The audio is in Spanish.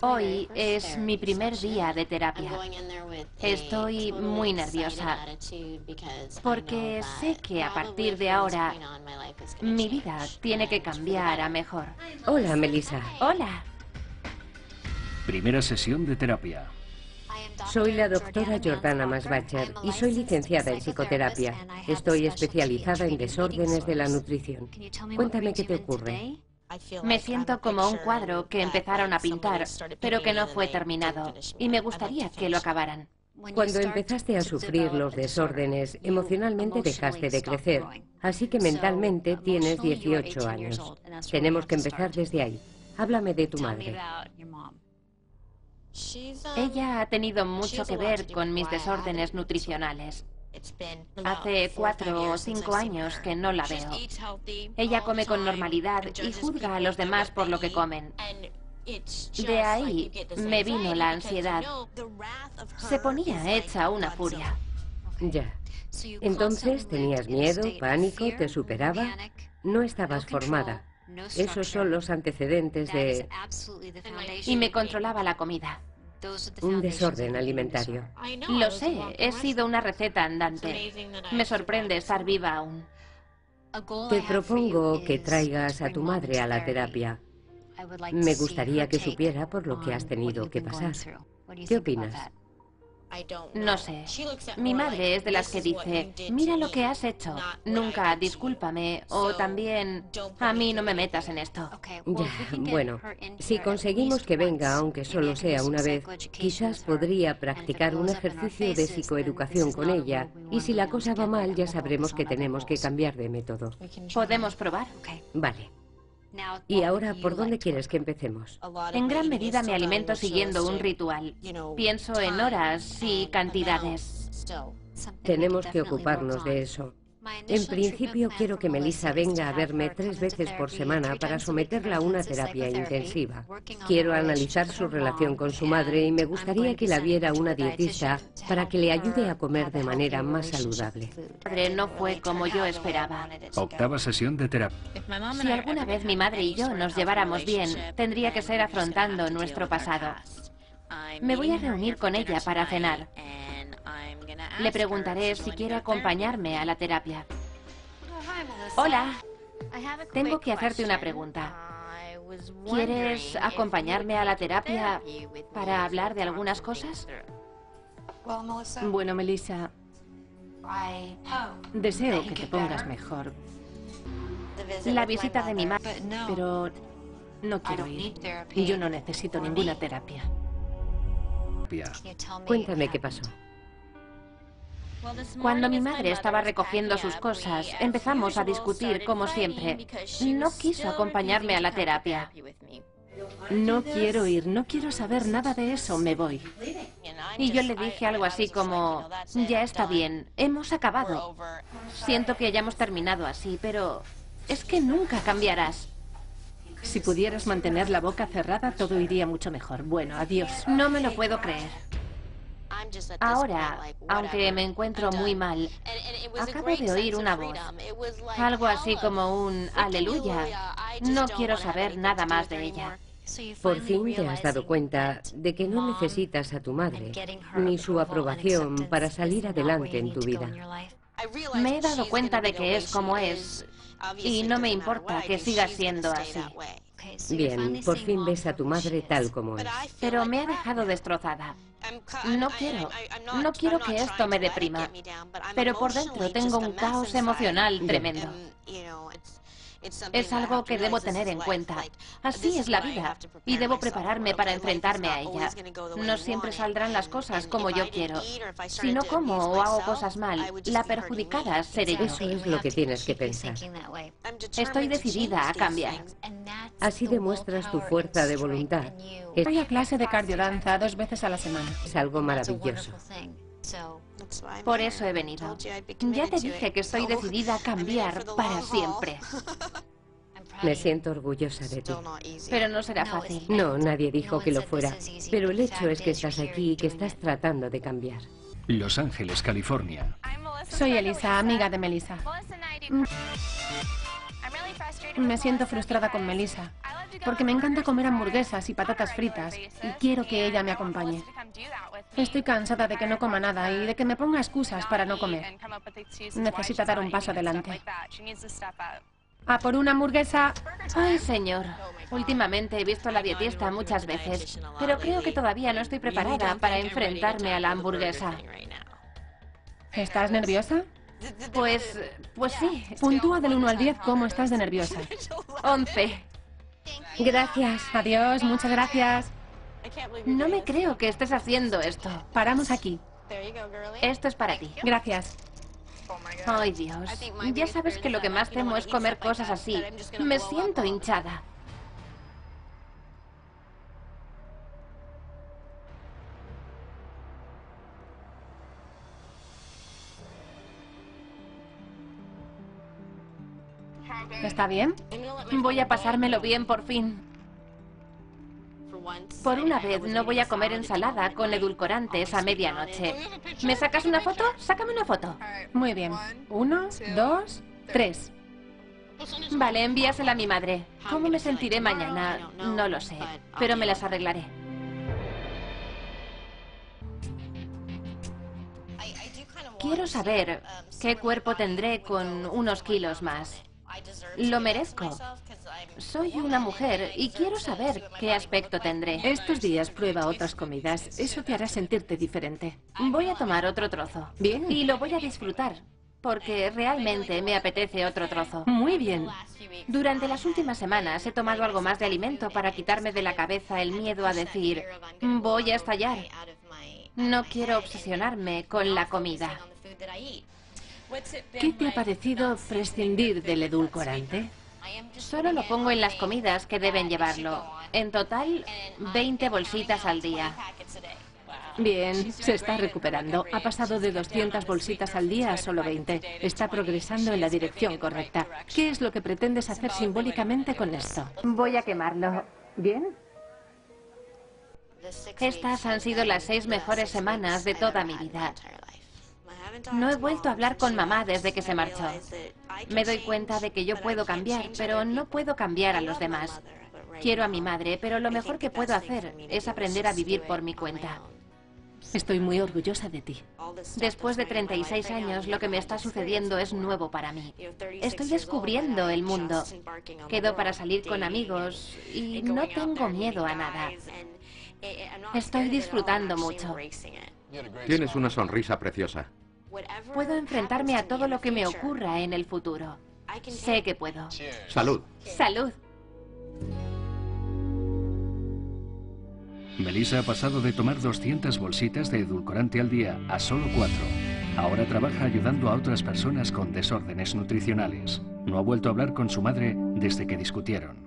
Hoy es mi primer día de terapia. Estoy muy nerviosa porque sé que a partir de ahora mi vida tiene que cambiar a mejor. Hola, Melissa. Hola. Primera sesión de terapia. Soy la doctora Jordana Masbacher y soy licenciada en psicoterapia. Estoy especializada en desórdenes de la nutrición. Cuéntame qué te ocurre. Me siento como un cuadro que empezaron a pintar, pero que no fue terminado, y me gustaría que lo acabaran. Cuando empezaste a sufrir los desórdenes, emocionalmente dejaste de crecer, así que mentalmente tienes 18 años. Tenemos que empezar desde ahí. Háblame de tu madre. Ella ha tenido mucho que ver con mis desórdenes nutricionales. Hace cuatro o cinco años que no la veo. Ella come con normalidad y juzga a los demás por lo que comen. De ahí me vino la ansiedad. Se ponía hecha una furia. Ya. Entonces tenías miedo, pánico, te superaba. No estabas formada. Esos son los antecedentes de... Y me controlaba la comida. Un desorden alimentario. Lo sé, he sido una receta andante. Me sorprende estar viva aún. Te propongo que traigas a tu madre a la terapia. Me gustaría que supiera por lo que has tenido que pasar. ¿Qué opinas? No sé. Mi madre es de las que dice, mira lo que has hecho. Nunca, discúlpame. O también, a mí no me metas en esto. Ya, bueno, si conseguimos que venga, aunque solo sea una vez, quizás podría practicar un ejercicio de psicoeducación con ella. Y si la cosa va mal, ya sabremos que tenemos que cambiar de método. ¿Podemos probar? Vale. ¿Y ahora por dónde quieres que empecemos? En gran medida me alimento siguiendo un ritual. Pienso en horas y cantidades. Tenemos que ocuparnos de eso. En principio quiero que Melissa venga a verme tres veces por semana para someterla a una terapia intensiva. Quiero analizar su relación con su madre y me gustaría que la viera una dietista para que le ayude a comer de manera más saludable. No fue como yo esperaba. Octava sesión de terapia. Si alguna vez mi madre y yo nos lleváramos bien, tendría que ser afrontando nuestro pasado. Me voy a reunir con ella para cenar. Le preguntaré si quiere acompañarme a la terapia. Hola. Tengo que hacerte una pregunta. ¿Quieres acompañarme a la terapia para hablar de algunas cosas? Bueno, Melissa, deseo que te pongas mejor, La visita de mi madre. pero no quiero ir. Yo no necesito ninguna terapia. Cuéntame qué pasó. Cuando mi madre estaba recogiendo sus cosas, empezamos a discutir como siempre. No quiso acompañarme a la terapia. No quiero ir, no quiero saber nada de eso, me voy. Y yo le dije algo así como, ya está bien, hemos acabado. Siento que hayamos terminado así, pero es que nunca cambiarás. Si pudieras mantener la boca cerrada, todo iría mucho mejor. Bueno, adiós. No me lo puedo creer. Ahora, aunque me encuentro muy mal, acabo de oír una voz. Algo así como un aleluya. No quiero saber nada más de ella. Por fin te has dado cuenta de que no necesitas a tu madre ni su aprobación para salir adelante en tu vida. Me he dado cuenta de que es como es y no me importa que siga siendo así. Bien, por fin ves a tu madre tal como es. Pero me ha dejado destrozada. No quiero, no quiero que esto me deprima, pero por dentro tengo un caos emocional tremendo. Es algo que debo tener en cuenta. Así es la vida y debo prepararme para enfrentarme a ella. No siempre saldrán las cosas como yo quiero. Si no como o hago cosas mal, la perjudicada seré yo. Eso es lo que tienes que pensar. Estoy decidida a cambiar. Así demuestras tu fuerza de voluntad. Voy a clase de cardiodanza dos veces a la semana. Es algo maravilloso. Por eso he venido. Ya te dije que estoy decidida a cambiar para siempre. Me siento orgullosa de ti. Pero no será fácil. No, nadie dijo que lo fuera. Pero el hecho es que estás aquí y que estás tratando de cambiar. Los Ángeles, California. Soy Elisa, amiga de Melissa. Me siento frustrada con Melissa, porque me encanta comer hamburguesas y patatas fritas, y quiero que ella me acompañe. Estoy cansada de que no coma nada y de que me ponga excusas para no comer. Necesita dar un paso adelante. A por una hamburguesa. Ay, señor. Últimamente he visto a la dietista muchas veces, pero creo que todavía no estoy preparada para enfrentarme a la hamburguesa. ¿Estás nerviosa? Pues, pues sí. Puntúa del 1 al 10 cómo estás de nerviosa. 11. Gracias. Adiós, muchas gracias. No me creo que estés haciendo esto. Paramos aquí. Esto es para ti. Gracias. Ay, Dios. Ya sabes que lo que más temo es comer cosas así. Me siento hinchada. ¿Está bien? Voy a pasármelo bien por fin. Por una vez no voy a comer ensalada con edulcorantes a medianoche. ¿Me sacas una foto? Sácame una foto. Muy bien. Uno, dos, tres. Vale, envíasela a mi madre. ¿Cómo me sentiré mañana? No lo sé, pero me las arreglaré. Quiero saber qué cuerpo tendré con unos kilos más. Lo merezco. Soy una mujer y quiero saber qué aspecto tendré. Estos días prueba otras comidas. Eso te hará sentirte diferente. Voy a tomar otro trozo. Bien. Y lo voy a disfrutar. Porque realmente me apetece otro trozo. Muy bien. Durante las últimas semanas he tomado algo más de alimento para quitarme de la cabeza el miedo a decir, voy a estallar. No quiero obsesionarme con la comida. ¿Qué te ha parecido prescindir del edulcorante? Solo lo pongo en las comidas que deben llevarlo. En total, 20 bolsitas al día. Bien, se está recuperando. Ha pasado de 200 bolsitas al día a solo 20. Está progresando en la dirección correcta. ¿Qué es lo que pretendes hacer simbólicamente con esto? Voy a quemarlo. ¿Bien? Estas han sido las seis mejores semanas de toda mi vida. No he vuelto a hablar con mamá desde que se marchó. Me doy cuenta de que yo puedo cambiar, pero no puedo cambiar a los demás. Quiero a mi madre, pero lo mejor que puedo hacer es aprender a vivir por mi cuenta. Estoy muy orgullosa de ti. Después de 36 años, lo que me está sucediendo es nuevo para mí. Estoy descubriendo el mundo. Quedo para salir con amigos y no tengo miedo a nada. Estoy disfrutando mucho. Tienes una sonrisa preciosa. Puedo enfrentarme a todo lo que me ocurra en el futuro. Sé que puedo. Salud. Salud. Melissa ha pasado de tomar 200 bolsitas de edulcorante al día a solo 4. Ahora trabaja ayudando a otras personas con desórdenes nutricionales. No ha vuelto a hablar con su madre desde que discutieron.